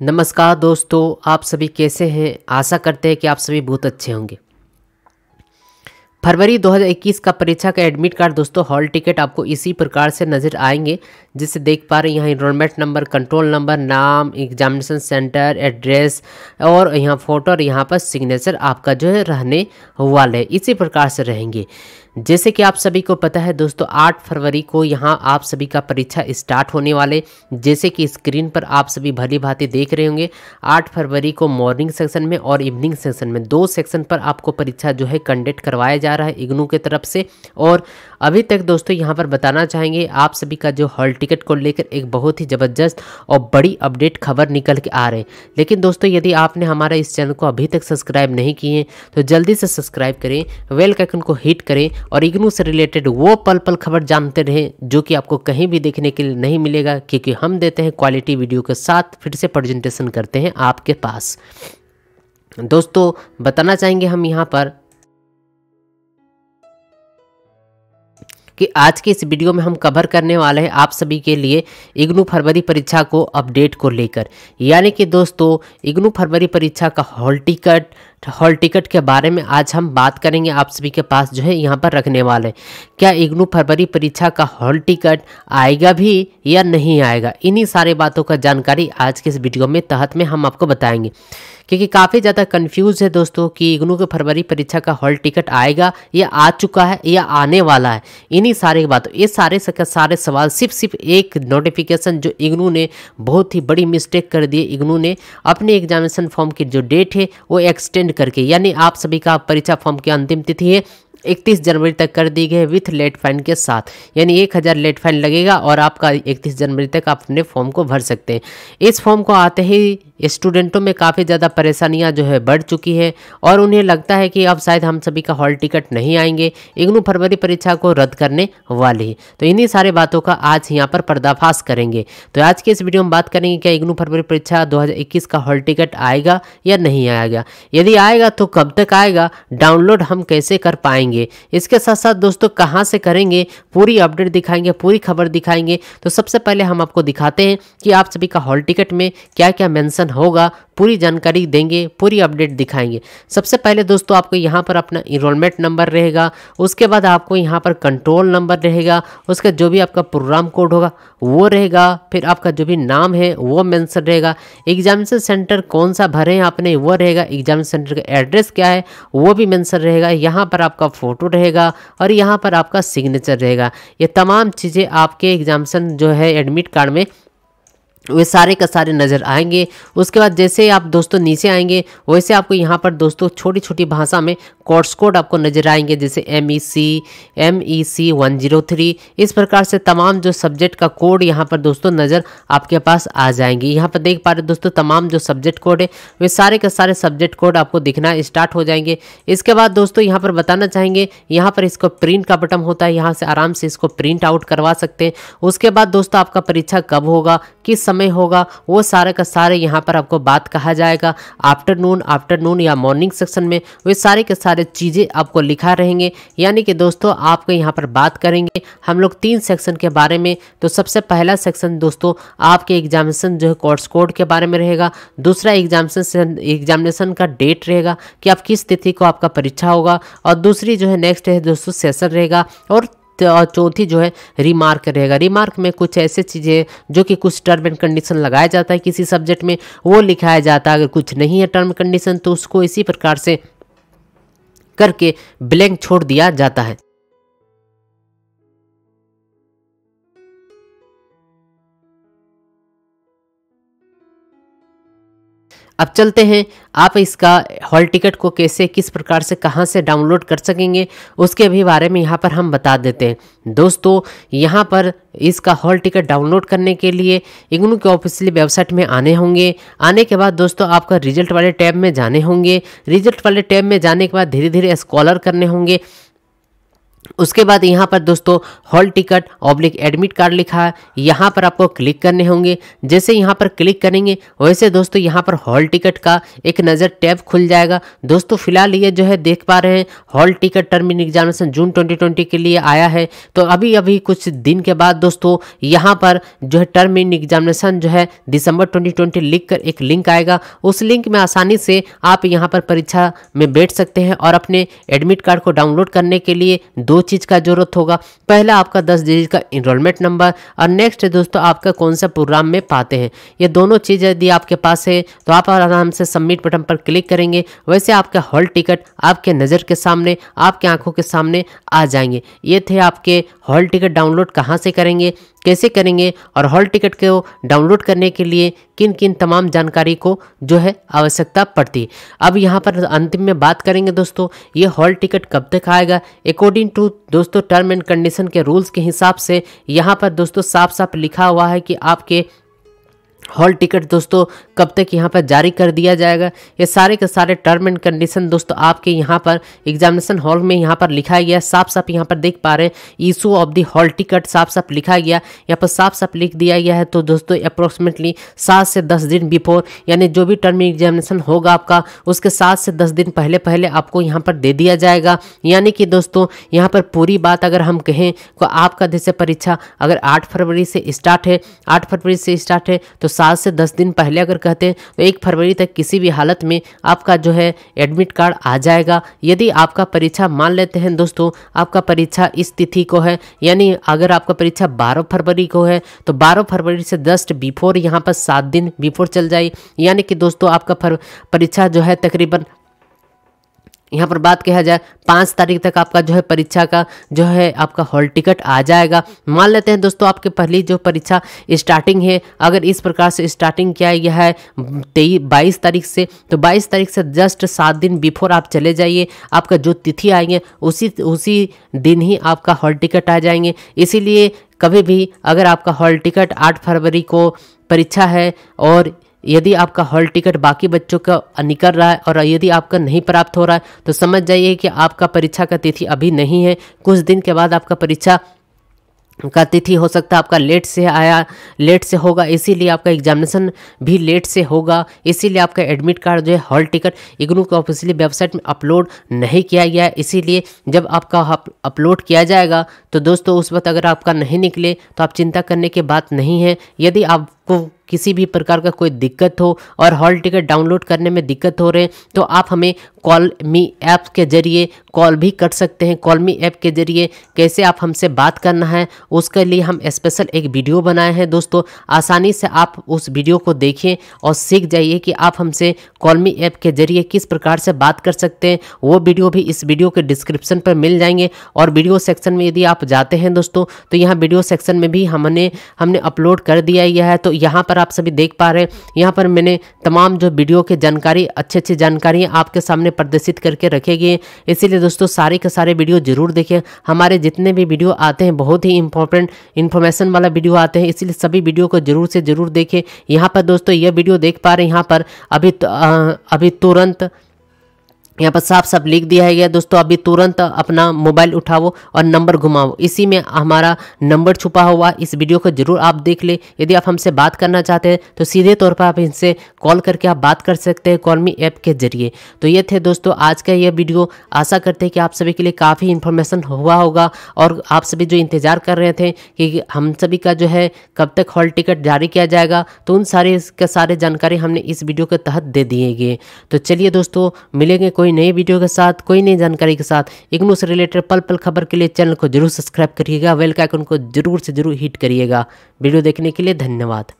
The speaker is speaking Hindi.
नमस्कार दोस्तों, आप सभी कैसे हैं? आशा करते हैं कि आप सभी बहुत अच्छे होंगे। फरवरी 2021 का परीक्षा का एडमिट कार्ड दोस्तों हॉल टिकट आपको इसी प्रकार से नज़र आएँगे जिसे देख पा रहे हैं, यहाँ इनरोलमेंट नंबर कंट्रोल नंबर नाम एग्जामिनेशन सेंटर एड्रेस और यहाँ फ़ोटो और यहाँ पर सिग्नेचर आपका जो है रहने वाले इसी प्रकार से रहेंगे। जैसे कि आप सभी को पता है, दोस्तों 8 फरवरी को यहाँ आप सभी का परीक्षा स्टार्ट होने वाले जैसे कि स्क्रीन पर आप सभी भली भांति देख रहे होंगे 8 फरवरी को मॉर्निंग सेक्शन में और इवनिंग सेक्शन में दो सेक्शन पर आपको परीक्षा जो है कंडक्ट करवाया जा रहा है, इग्नू के तरफ़ से। और अभी तक, दोस्तों, यहाँ पर बताना चाहेंगे, आप सभी का जो हॉल टिकट को लेकर एक बहुत ही ज़बरदस्त और बड़ी अपडेट खबर निकल के आ रहे हैं। लेकिन दोस्तों, यदि आपने हमारा इस चैनल को अभी तक सब्सक्राइब नहीं किए तो जल्दी से सब्सक्राइब करें वेल कैकन को हिट करें और इग्नू से रिलेटेड वो पल पल खबर जानते रहें, जो कि आपको कहीं भी देखने के लिए नहीं मिलेगा, क्योंकि हम देते हैं क्वालिटी वीडियो के साथ फिर से प्रेजेंटेशन करते हैं आपके पास। दोस्तों, बताना चाहेंगे हम यहाँ पर कि आज के इस वीडियो में हम कवर करने वाले हैं आप सभी के लिए इग्नू फरवरी परीक्षा को अपडेट को लेकर। यानी कि दोस्तों, इग्नू फरवरी परीक्षा का हॉल टिकट हॉल टिकट के बारे में आज हम बात करेंगे आप सभी के पास जो है यहाँ पर रखने वाले। क्या इग्नू फरवरी परीक्षा का हॉल टिकट आएगा भी या नहीं आएगा? इन्हीं सारी बातों का जानकारी आज के इस वीडियो में तहत में हम आपको बताएँगे। क्योंकि काफ़ी ज़्यादा कन्फ्यूज़ है दोस्तों कि इग्नू के फरवरी परीक्षा का हॉल टिकट आएगा, या आ चुका है, या आने वाला है। इन्हीं सारे बातों, ये सारे सारे सवाल सिर्फ़ सिर्फ़ एक नोटिफिकेशन जो इग्नू ने बहुत ही बड़ी मिस्टेक कर दी इग्नू ने अपने एग्जामिनेशन फॉर्म की जो डेट है, वो एक्सटेंड करके, यानी आप सभी का परीक्षा फॉर्म की अंतिम तिथि है इकतीस जनवरी तक कर दी गई है विथ लेट फाइन के साथ। यानी एक हज़ार लेट फाइन लगेगा और आपका इकतीस जनवरी तक आप अपने फॉर्म को भर सकते हैं। इस फॉर्म को आते ही स्टूडेंटों में काफ़ी ज़्यादा परेशानियाँ जो है बढ़ चुकी है और उन्हें लगता है कि अब शायद हम सभी का हॉल टिकट नहीं आएँगे इग्नू फरवरी परीक्षा को रद्द करने वाले तो इन्हीं सारे बातों का आज यहाँ पर पर्दाफाश करेंगे। तो आज के इस वीडियो में बात करेंगे क्या इग्नू फरवरी परीक्षा 2021 का हॉल टिकट आएगा या नहीं आएगा। यदि आएगा तो कब तक आएगा? डाउनलोड हम कैसे कर पाएँगे? इसके साथ साथ दोस्तों, कहाँ से करेंगे? पूरी अपडेट दिखाएँगे, पूरी खबर दिखाएँगे। तो सबसे पहले हम आपको दिखाते हैं कि आप सभी का हॉल टिकट में क्या क्या मैंसन होगा। पूरी जानकारी देंगे, पूरी अपडेट दिखाएँगे। सबसे पहले दोस्तों, आपको यहाँ पर अपना इनरोलमेंट नंबर रहेगा, उसके बाद आपको यहाँ पर कंट्रोल नंबर रहेगा, उसका जो भी आपका प्रोग्राम कोड होगा, वो रहेगा, फिर आपका जो भी नाम है, वो मैंसन रहेगा। एग्जामिनेशन सेंटर कौन सा भरे हैं आपने, वो रहेगा। एग्जामिनेशन सेंटर का एड्रेस क्या है, वो भी मैंसन रहेगा। यहाँ पर आपका फ़ोटो रहेगा और यहाँ पर आपका सिग्नेचर रहेगा। ये तमाम चीज़ें आपके एग्जामिनेशन जो है एडमिट कार्ड में वे सारे का सारे नज़र आएँगे। उसके बाद जैसे आप दोस्तों नीचे आएँगे, वैसे आपको यहाँ पर दोस्तों छोटी छोटी भाषा में कोर्स कोड आपको नज़र आएँगे, जैसे M E C M E C one zero three. इस प्रकार से तमाम जो सब्जेक्ट का कोड यहाँ पर दोस्तों नज़र आपके पास आ जाएँगे। यहाँ पर देख पा रहे दोस्तों, तमाम जो सब्जेक्ट कोड है, वे सारे के सारे सब्जेक्ट कोड आपको दिखना स्टार्ट हो जाएँगे। इसके बाद दोस्तों यहाँ पर बताना चाहेंगे, यहाँ पर इसको प्रिंट का बटन होता है, यहाँ से आराम से इसको प्रिंट आउट करवा सकते हैं। उसके बाद दोस्तों आपका परीक्षा कब होगा, किस समय होगा, वो सारे का सारे यहाँ पर आपको बात कहा जाएगा। आफ्टरनून आफ्टरनून या मॉर्निंग सेक्शन में, वे सारे के सारे चीज़ें आपको लिखा रहेंगे। यानी कि दोस्तों, आपको यहाँ पर बात करेंगे हम लोग तीन सेक्शन के बारे में। तो सबसे पहला सेक्शन दोस्तों, आपके एग्जामिनेशन जो है कोर्स कोड के बारे में रहेगा। दूसरा एग्जामिनेशन एग्जामिनेशन का डेट रहेगा कि आप किस तिथि को आपका परीक्षा होगा। और दूसरी जो है नेक्स्ट है दोस्तों सेशन रहेगा। और और चौथी जो है रिमार्क रहेगा। रिमार्क में कुछ ऐसे चीज़ें जो कि कुछ टर्म एंड कंडीशन लगाया जाता है किसी सब्जेक्ट में। वो लिखाया जाता है, अगर कुछ नहीं है टर्म कंडीशन तो उसको इसी प्रकार से करके ब्लैंक छोड़ दिया जाता है। अब चलते हैं, आप इसका हॉल टिकट को कैसे, किस प्रकार से, कहाँ से डाउनलोड कर सकेंगे, उसके भी बारे में यहाँ पर हम बता देते हैं। दोस्तों, यहाँ पर इसका हॉल टिकट डाउनलोड करने के लिए इग्नू के ऑफिशियली वेबसाइट में आने होंगे। आने के बाद दोस्तों, आपका रिज़ल्ट वाले टैब में जाने होंगे। रिज़ल्ट वाले टैब में जाने के बाद धीरे धीरे स्कॉलर करने होंगे। उसके बाद यहाँ पर दोस्तों, hall ticket oblique admit card लिखा है। यहाँ पर आपको क्लिक करने होंगे। जैसे यहाँ पर क्लिक करेंगे, वैसे दोस्तों यहाँ पर हॉल टिकट का एक नज़र टैब खुल जाएगा। दोस्तों, फ़िलहाल ये जो है देख पा रहे हैं hall ticket term end examination June 2020 के लिए आया है। तो अभी अभी कुछ दिन के बाद दोस्तों, यहाँ पर जो है टर्म इन एग्जामिनेशन जो है दिसंबर 2020 लिख कर एक लिंक आएगा। उस लिंक में आसानी से आप यहाँ पर परीक्षा में बैठ सकते हैं और अपने एडमिट कार्ड को डाउनलोड करने के लिए दो चीज़ का ज़रूरत होगा। पहला आपका दस डिजिट का इनरोलमेंट नंबर और नेक्स्ट दोस्तों आपका कौन सा प्रोग्राम में पाते हैं। ये दोनों चीज़ यदि आपके पास है तो आप आराम से सबमिट बटन पर क्लिक करेंगे। वैसे आपका हॉल टिकट आपके नज़र के सामने, आपके आँखों के सामने आ जाएँगे। ये थे आपके हॉल टिकट डाउनलोड कहाँ से करेंगे? कैसे करेंगे और हॉल टिकट को डाउनलोड करने के लिए किन किन तमाम जानकारी को जो है आवश्यकता पड़ती। अब यहाँ पर अंतिम में बात करेंगे दोस्तों, ये हॉल टिकट कब तक आएगा? अकॉर्डिंग टू दोस्तों टर्म एंड कंडीशन के रूल्स के हिसाब से यहाँ पर दोस्तों साफ़ साफ़ लिखा हुआ है कि आपके हॉल टिकट दोस्तों, कब तक यहाँ पर जारी कर दिया जाएगा? ये सारे के सारे टर्म एंड कंडीशन दोस्तों, आपके यहाँ पर एग्जामिनेशन हॉल में यहाँ पर लिखा गया साफ़ साफ़ यहाँ पर देख पा रहे हैं। Issue of the hall ticket साफ़ साफ़ लिखा गया, यहाँ पर साफ़ साफ़ लिख दिया गया है। तो दोस्तों अप्रोक्सीमेटली सात से दस दिन बिफोर यानी जो भी टर्म एग्जामिनेशन होगा आपका, उसके सात से दस दिन पहले पहले आपको यहाँ पर दे दिया जाएगा। यानी कि दोस्तों, यहाँ पर पूरी बात अगर हम कहें तो आपका जैसे परीक्षा अगर आठ फरवरी से स्टार्ट है, आठ फरवरी से स्टार्ट है तो सात से दस दिन पहले अगर कहते हैं तो एक फरवरी तक किसी भी हालत में आपका जो है एडमिट कार्ड आ जाएगा। यदि आपका परीक्षा मान लेते हैं दोस्तों, आपका परीक्षा इस तिथि को है, यानी अगर आपका परीक्षा बारह फरवरी को है तो बारह फरवरी से जस्ट बिफोर यहाँ पर सात दिन बिफोर चल जाए यानी कि दोस्तों, आपका परीक्षा जो है तकरीबन यहाँ पर बात किया जाए, पाँच तारीख तक आपका जो है परीक्षा का, जो है आपका हॉल टिकट आ जाएगा। मान लेते हैं दोस्तों, आपके पहली जो परीक्षा स्टार्टिंग है, अगर इस प्रकार से स्टार्टिंग किया गया है तेईस बाईस तारीख से तो बाईस तारीख से जस्ट सात दिन बिफोर आप चले जाइए, आपका जो तिथि आएँगे, उसी उसी दिन ही आपका हॉल टिकट आ जाएँगे। इसीलिए कभी भी अगर आपका हॉल टिकट आठ फरवरी को परीक्षा है और यदि आपका हॉल टिकट बाकी बच्चों का निकल रहा है और यदि आपका नहीं प्राप्त हो रहा है तो समझ जाइए कि आपका परीक्षा का तिथि अभी नहीं है। कुछ दिन के बाद आपका परीक्षा का तिथि हो सकता है, आपका लेट से आया, लेट से होगा, इसीलिए आपका एग्जामिनेशन भी लेट से होगा। इसीलिए आपका एडमिट कार्ड जो है, हॉल टिकट इग्नू का ऑफिशियली वेबसाइट में अपलोड नहीं किया गया है। इसीलिए जब आपका अपलोड किया जाएगा तो दोस्तों, उस वक्त अगर आपका नहीं निकले तो आप चिंता करने की बात नहीं है। यदि आपको किसी भी प्रकार का कोई दिक्कत हो और हॉल टिकट डाउनलोड करने में दिक्कत हो रहे तो आप हमें कॉल मी ऐप के ज़रिए कॉल भी कर सकते हैं। कॉल मी ऐप के ज़रिए कैसे आप हमसे बात करना है, उसके लिए हम स्पेशल एक वीडियो बनाए हैं। दोस्तों, आसानी से आप उस वीडियो को देखें और सीख जाइए कि आप हमसे कॉल मी ऐप के ज़रिए किस प्रकार से बात कर सकते हैं। वो वीडियो भी इस वीडियो के डिस्क्रिप्शन पर मिल जाएँगे। और वीडियो सेक्शन में यदि आप जाते हैं दोस्तों तो यहाँ वीडियो सेक्शन में भी हमने हमने अपलोड कर दिया गया है। तो यहाँ पर आप सभी देख पा रहे हैं। यहाँ पर मैंने तमाम जो वीडियो के जानकारी अच्छी अच्छी जानकारी आपके सामने प्रदर्शित करके रखे गए इसीलिए दोस्तों, सारे के सारे वीडियो ज़रूर देखें। हमारे जितने भी वीडियो आते हैं, बहुत ही इंपॉर्टेंट इन्फॉर्मेशन वाला वीडियो आते हैं। इसीलिए सभी वीडियो को ज़रूर से ज़रूर देखें। यहाँ पर दोस्तों, यह वीडियो देख पा रहे हैं। यहाँ पर अभी अभी तुरंत यहाँ पर साफ़ साफ़ लिख दिया है दोस्तों, अभी तुरंत अपना मोबाइल उठाओ और नंबर घुमाओ। इसी में हमारा नंबर छुपा हुआ, इस वीडियो को ज़रूर आप देख ले। यदि आप हमसे बात करना चाहते हैं तो सीधे तौर पर आप इनसे कॉल करके आप बात कर सकते हैं कॉलमी ऐप के ज़रिए। तो ये थे दोस्तों, आज का ये वीडियो। आशा करते हैं कि आप सभी के लिए काफ़ी इन्फॉर्मेशन हुआ होगा और आप सभी जो इंतज़ार कर रहे थे कि हम सभी का जो है, कब तक हॉल टिकट जारी किया जाएगा तो उन सारे, के सारे जानकारी हमने इस वीडियो के तहत दे दिए गए। तो चलिए दोस्तों, मिलेंगे कोई नई वीडियो के साथ, कोई नई जानकारी के साथ इग्नू से रिलेटेड पल पल खबर के लिए चैनल को ज़रूर सब्सक्राइब करिएगा वेल का आइकन को ज़रूर से ज़रूर हिट करिएगा। वीडियो देखने के लिए धन्यवाद।